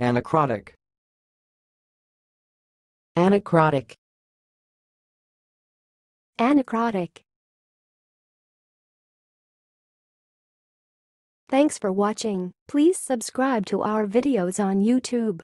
Anacrotic. Anacrotic. Anacrotic. Thanks for watching. Please subscribe to our videos on YouTube.